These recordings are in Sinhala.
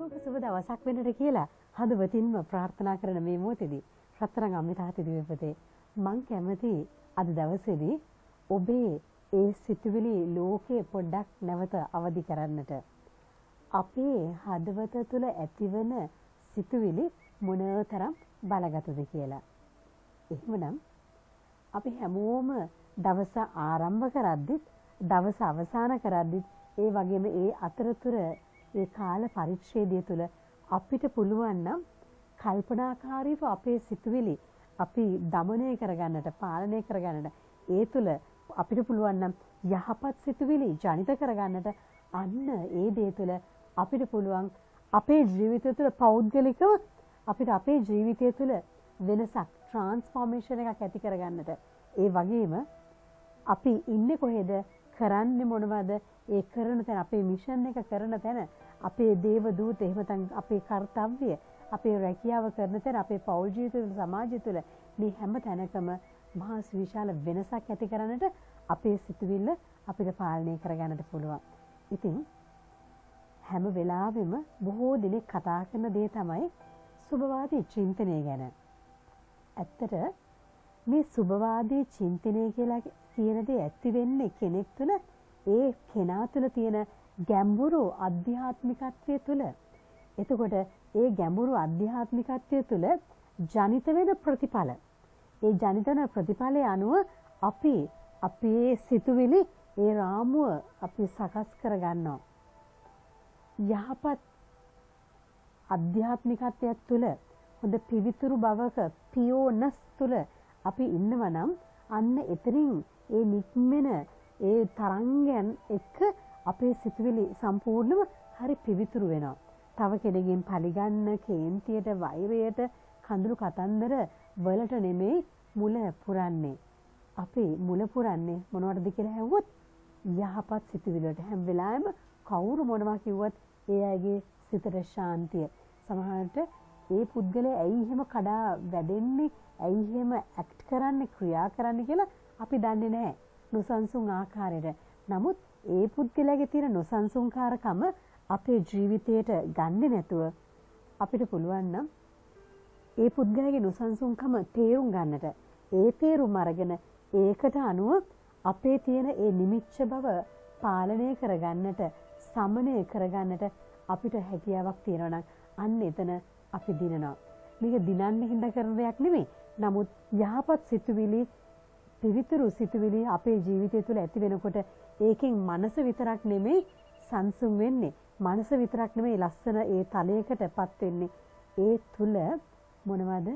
සුබ සුබ දවසක් වෙන්නට කියලා හදවතින්ම ප්‍රාර්ථනා කරන මේ මොහොතේදී රත්තරන් අම්මිතාති දිවපතේ මං කැමති අද දවසේදී ඔබේ ඒ සිතුවිලි ලෝකේ පොඩ්ඩක් නැවත අවදි කරන්නට අපේ හදවත තුළ ඇතිවන සිතුවිලි මොනතරම් බලගතද කියලා. එහෙමනම් අපි හැමෝම දවස ආරම්භ කරද්දිත් දවස අවසන් කරද්දිත් ඒ වගේම ඒ අතරතුර මේ කාල පරිච්ඡේදය තුළ අපිට පුළුවන් නම් කල්පනාකාරීව අපේ සිතුවිලි අපි দমনය කරගන්නට පාලනය කරගන්නට ඒ තුළ අපිට පුළුවන් නම් යහපත් සිතුවිලි ජනිත කරගන්නට අන්න ඒ දේ තුළ අපිට පුළුවන් අපේ ජීවිතය තුළ පෞද්ගලිකව අපිට අපේ ජීවිතය තුළ වෙනසක් ට්‍රාන්ස්ෆෝර්මේෂන් එකක් ඇති කරගන්නට. ඒ වගේම අපි ඉන්නේ කොහෙද? කරන්නේ මොනවද ඒ කරන තැන අපේ මිෂන් එක කරන තැන අපේ දේව දූත එහෙම නැත්නම් අපේ කාර්යය අපේ රැකියාව කරන තැන අපේ පෞල් ජීවිත සමාජය තුළ මේ හැම තැනකම මහා විශාල වෙනසක් ඇති කරන්නට අපේ සිතුවිල්ල අපිට පාලනය කරගන්නට පුළුවන්. ඉතින් හැම වෙලාවෙම බොහෝ දෙනෙක් කතා කරන දේ තමයි සුභවාදී චින්තනය ගැන. ඇත්තට මේ සුභවාදී චින්තනය කියලා කියන දේ ඇති වෙන්නේ කෙනෙක් තුළ ඒ කෙනා තුළ තියෙන ගැඹුරු අධ්‍යාත්මිකත්වය තුළ. එතකොට ඒ ගැඹුරු අධ්‍යාත්මිකත්වය තුළ ජනිත වෙන ප්‍රතිඵල. ඒ ජනිත වෙන ප්‍රතිඵලය අනුව අපි අපේ සිතුවිලි ඒ රාමුව අපි සකස් කරගන්නවා. යහපත් අධ්‍යාත්මිකත්වයක් තුළ හොඳ පිවිතුරු බවක පියෝනස් තුළ අපි ඉන්නවා නම් අන්න එතනින් ඒ නික්මෙන ඒ තරංගයන් එක්ක අපේ සිතුවිලි සම්පූර්ණව හරි පිවිතුරු වෙනවා. තව කෙනෙක්ගෙන් පරිගන්න කේන්තියට වෛරයට කඳුළු කතන්දර වලට නෙමෙයි මුල පුරන්නේ. අපි මුල පුරන්නේ මොනවටද කියලා ඇහුවොත් යහපත් සිතුවිලි වලට හැම වෙලාවෙම කවුරු මොනවා කිව්වත් ඒ අයගේ සිතට ශාන්තිය. සමහරවිට ඒ පුද්ගලයා ඇයි එහෙම කඩා වැදෙන්නේ ඇයි එහෙම ඇක්ට් කරන්නේ ක්‍රියා කරන්නේ කියලා අපි දන්නේ නැහැ. නොසන්සුන් ආකාරයට. නමුත් ඒ පුද්ගලයාගේ තියෙන නොසන්සුන්කාරකම අපේ ජීවිතයට ගන්නෙ නැතුව අපිට පුළුවන් නම් ඒ පුද්ගලයාගේ නොසන්සුන්කම තේරුම් ගන්නට ඒ තේරුම් අරගෙන ඒකට අනුව අපේ තියෙන ඒ නිමිච්ච බව පාලනය කරගන්නට සමනය කරගන්නට අපිට හැකියාවක් තියෙනවා නම් අන්න එතන අපි දිනනවා. මේක දිනන්න හින්දා කරන දෙයක් නෙමෙයි. නමුත් යහපත් සිතුවිලි පිවිතුරු සිතුවිලි අපේ ජීවිතය තුළ ඇති වෙනකොට ඒකෙන් මනස විතරක් නෙමෙයි සංසුන් වෙන්නේ. මනස විතරක් නෙමෙයි ලස්සන ඒ තලයකටපත් වෙන්නේ. ඒ තුල මොනවද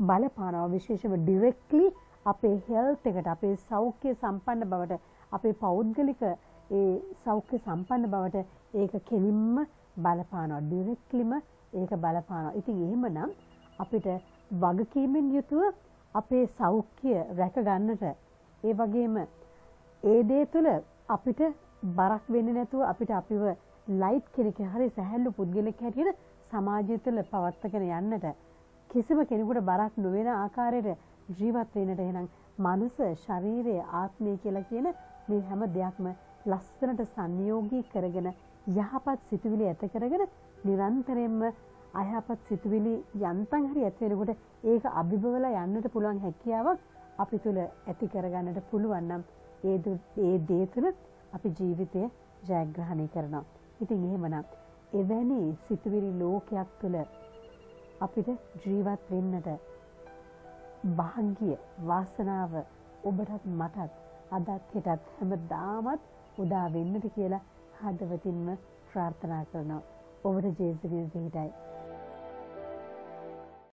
බලපානවා විශේෂම ඩිරෙක්ට්ලි අපේ හෙල්ත් එකට අපේ සෞඛ්‍ය සම්පන්න බවට අපේ පෞද්ගලික ඒ සෞඛ්‍ය සම්පන්න බවට ඒක කෙලින්ම බලපානවා ඩිරෙක්ට්ලිම ඒක බලපානවා. ඉතින් එහෙමනම් අපිට වගකීමෙන් යුතුව අපේ සෞඛ්‍ය රැක ගන්නට ඒ වගේම ඒ දේ තුළ අපිට බරක් වෙන්නේ නැතුව අපිට අපිව ලයිට් කෙනෙක් හරි සැහැල්ලු පුද්ගලෙක් හැටියට සමාජය තුළ පවත්වාගෙන යන්නට කිසිම කෙනෙකුට බරක් නොවන ආකාරයට ජීවත් වෙන්නට එහෙනම් මනස ශරීරය ආත්මය කියලා කියන මේ හැම දෙයක්ම ලස්සනට සංයෝගී කරගෙන යහපත් සිතුවිලි ඇති කරගෙන නිරන්තරයෙන්ම අයහපත් සිතුවිලි යන්තම් හරි ඇති වෙනකොට ඒක අභිබවලා යන්නට පුළුවන් හැකියාවක් අපි තුල ඇති කරගන්නට පුළුවන් නම් ඒ ඒ දේ තුල අපි ජීවිතය ජයග්‍රහණය කරනවා. ඉතින් එහෙමනම් එවැනි සිතුවිලි ලෝකයක් තුල අපිට ජීවත් වෙන්නට භාග්‍ය වාසනාව ඔබටත් මටත් අදත් හෙටත් හැමදාමත් උදා වෙන්නට කියලා හදවතින්ම ප්‍රාර්ථනා කරනවා. over the Jezebel's day.